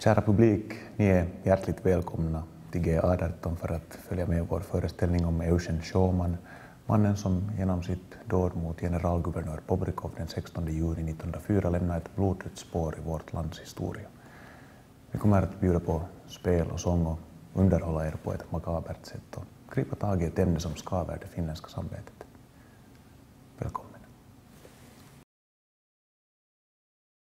Kära publik, ni är hjärtligt välkomna till G18 för att följa med vår föreställning om Eugen Schauman, mannen som genom sitt dåd mot generalguvernör Bobrikov den 16 juni 1904 lämnade ett blodigt spår i vårt lands historia. Vi kommer att bjuda på spel och sång och underhålla er på ett makabert sätt och gripa tag i ett ämne som skaver det finländska samvetet.